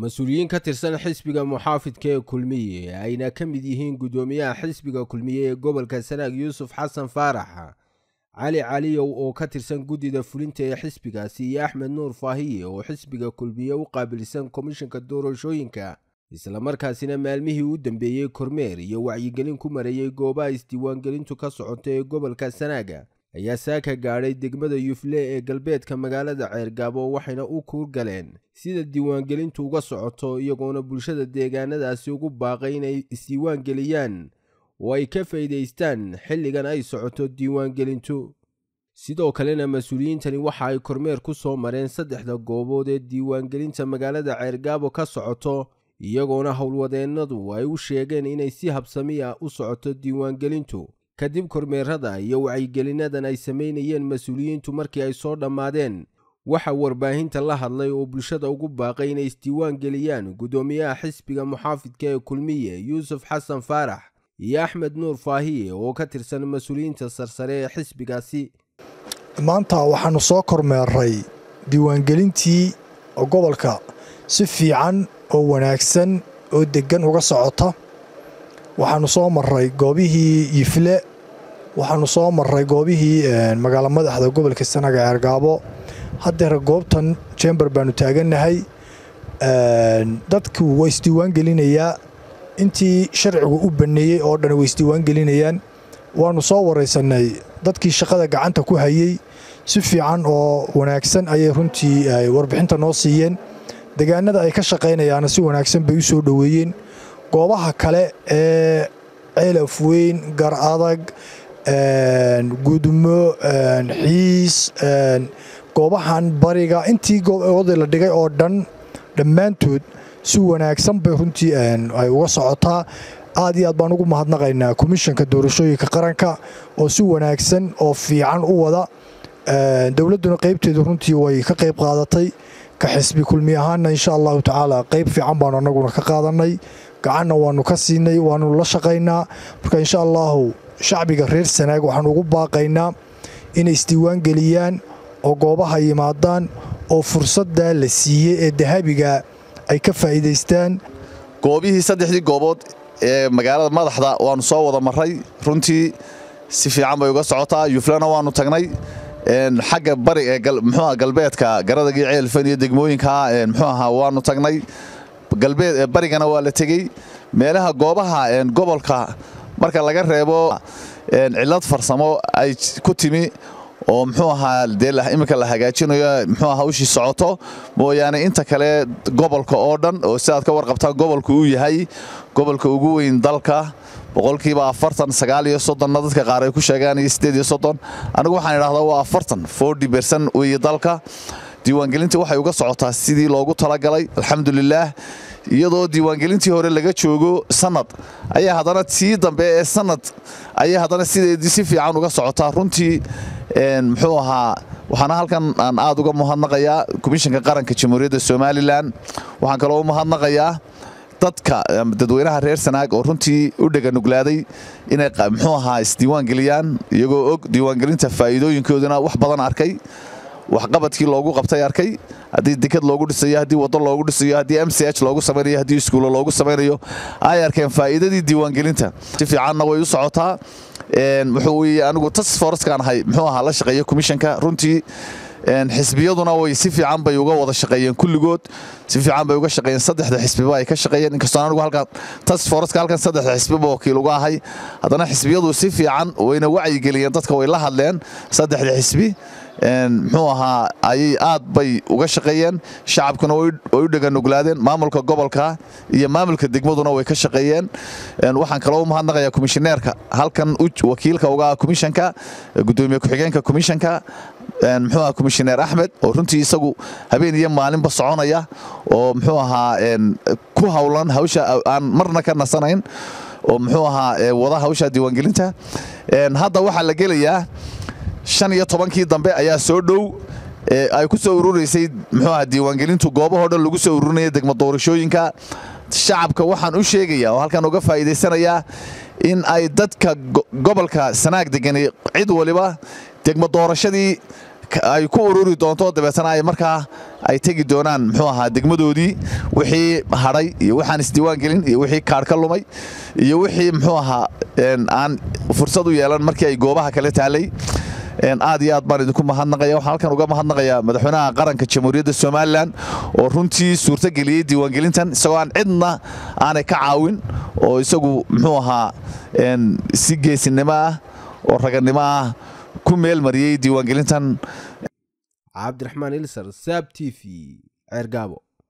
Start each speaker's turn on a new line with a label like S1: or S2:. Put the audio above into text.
S1: mas'uuliyiin ka tirsan xisbiga muxaafidka ee kulmiye ayna ka mid yihiin guddoomiyaha xisbiga kulmiye ee gobolka sanaag yuusuf xasan faarax. Cali caliyow oo ka tirsan guddida fulinta ee xisbigaasi iyo axmed nuur faahiye oo xisbiga kulmiye u qaabilsan komishanka doorashooyinka islamarkaasina maalmihii u dambeeyey kormeer iyo wacyigelin ku marayey goobaha isdiiwaangelintu ka socota ee gobolka sanaaga ayaa saaka gaadhay degmada yufle ee galbeedka magaalada ceergaabo waxayna u kuur galeen sida diiwaangelintu uga socoto iyagoona bulshada deegaanadaasi ugu baaqay inay isdiiwaangeliyaan oo ay ka faa'iidaystaan xilligan ay socoto diiwaangelintu. Sidoo kalena mas'uuliyiintani waxa ay kormeer ku soo mareen saddexda goobood ee diiwaangelinta magaalada ceergaabo ka socoto iyagoona howlwadeennadu ay u sheegeen inay si habsami ah u socoto diiwaangelintu kadib kormeerada iyo wacyigelinadan ay samaynayeen mas'uuliyiintu markii ay soo dhammaadeen. Waxa warbaahinta la hadlay oo bulshada ugu baaqay inay isdiiwaan geliyaan guddoomiyaha xisbiga muxaafidka ee kulmiye yuusuf xasan faarax iyo axmed nuur faahiye oo ka tirsan mas'uuliyiinta sarsare ee xisbigaasi.
S2: Maanta waxaannu soo kormeeray diiwaangelintii gobolka si fiican oo wanaagsan oo deggan uga socota. Waxaannu soo marray goobihii yifle waxaannu soo marray goobihii magaalo madaxda gobolka sanaga ceergaabo haddeer goobtan jember baannu taagannahay dadku waa isdiiwaan intii sharcigu u banneeyey oo dhan way isdiiwaan waannu soo waraysannay dadkii shaqada gacanta ku hayey si fiican oo wanaagsan ayay runtii warbixinta noo siiyeen. Degaanada ay ka shaqaynayaana si wanaagsan bay u soo dhoweeyeen. Goobaha kale ee ceelaf weyn gar adag gudmo xiis goobahan bariga. Intii oday la dhigay oo dhan dhammaantood si wanaagsan bay runtii ay uga socotaa aad iyo aad baan ugu mahadnaqaynaa komishanka doorashooyinka qaranka. Oo si wanaagsan oo fiican u wada. Dowladduna qaybteedu runtii way ka qayb qaadatay. Ka xisbi kulmi ahaana insha allahu tacaala qayb fiican baanu annaguna ka qaadannay gacanna waannu ka siinay waannu la shaqaynaa. Marka insha allahu shacbiga reer sanaag waxaanu ugu baaqaynaa inay isdiiwaan geliyaan oo goobaha yimaadaan oo fursaddaa la siiyey ee dahabiga ay ka faa'iidaystaan.
S3: Goobihii saddexdii goobood ee magaalada madaxda waannu soo wada marray. Runtii si fiican bay uga socotaa. Yuflana waannu tagnay. Xagga bari ee mxuuha galbeedka garadagii ceelfan iyo degmooyinka mxuu ahaa waannu tagnay. Galbeed barigana waa la tegey. Meelaha goobaha gobolka marka laga reebo cillad farsamo ay ku timi oo muxuu ahaa dee iminka la hagaajinayo muxuu hawshii socoto mooyaane inta kale gobolka oo dhan oo sidaad ka warqabtaan gobolka uu yahay gobolka ugu weyn dalka boqolkiiba afartan sagaal iyo soddonna dadka qaar ay ku sheegaan iyo siddeed iyo soddon. Anigu waxaan idhahdaa waa afartan forty bersan weeye dalka. Diiwaangelinta waxay uga socotaa sidii loogu talagalay. Alxamdulilaah iyadoo diiwaangelintii hore laga joogo sanad ayaa haddana tii dambe ee sanad ayaa haddana sideedii si fiican uga socotaa runtii muxuu ahaa waxaana halkan aan aad uga mahadnaqayaa komishanka qaranka jamhuuriyadda somalilan. Waxaan kaloo u mahadnaqayaa dadka dadweynaha reer sanaag oo runtii u dheganuglaaday inay muxuu ahaa isdiiwaan geliyaan iyagoo og diiwaangelinta faa'iidooyinkooduna wax badan arkay waxqabadkii loogu qabtay arkay. Haddii dekad loogu dhisayo haddii waddo loogu dhisayo haddii m c h loogu samaynayo haddii iskuulo loogu samaynayo ay arkeen faa'iidadii diiwaangelinta. Si fiicanna way u socotaa. Wuxuu anigu tas foraskaan ahay muxuu ahaa la shaqeeya komishanka runtii xisbiyaduna way si fiican bay uga wada shaqeeyeen kulligood si fiican bay uga shaqeeyeen saddexda xisbiba ay ka shaqeeyeen. Inkastoo anigu halkan tas foraska halkan saddexda xisbiba wakiil uga ahay haddana xisbiyadu si fiican wayna wacyigeliyeen dadka way la hadleen saddexda xisbi. Muxuu ahaa ayay aad bay uga shaqeeyeen shacabkuna way u dheganuglaadeen maamulka gobolka iyo maamulka degmaduna way ka shaqeeyeen. Waxaan kaloo u mahadnaqayaa komishineerka halkan wakiilka uga ah komishanka gudoomiye ku-xigeenka komishanka muxuu ahaa komishineer axmed oo runtii isagu habeen iyo maalinba soconaya oo muxuu ahaa ku howlan hawsha aan marna ka nasanayn oo muxuu ahaa wada hawsha diiwaangelinta. Hadda waxaa la gelayaa shan iyo tobankii dambe ayaa soo dhow ay ku soo ururaysay muxuu aha diiwaangelintu. Goobahoo dhan lagu soo ururinaya degmo doorashooyinka. Shacabka waxaan u sheegayaa oo halkan uga faa'iidaysanayaa in ay dadka gobolka sanaag degani cid waliba degmo doorashadii ay ku ururi doonto dabeetana ay markaa ay tegi doonaan muxuu ahaa degmadoodii wixii hadhay iyo waxaan isdiiwaan gelin iyo wixii kaadh ka lumay iyo wixii muxuu ahaa aan fursad u yeelan markii ay goobaha kale taallay aad iyo aad baan idinku mahadnaqaya waxaan halkan uga mahadnaqayaa madaxweynaha qaranka jamhuuriyadda somalilan oo runtii suurtageliyey diiwaangelintan isagoo aan cidna aanay ka caawin oo isagu muxuu ahaa si geesinimo ah oo raganimo ah ku meel mariyey diiwaangelintan
S1: cabdiraxmaan ilsar saab t v ceergaabo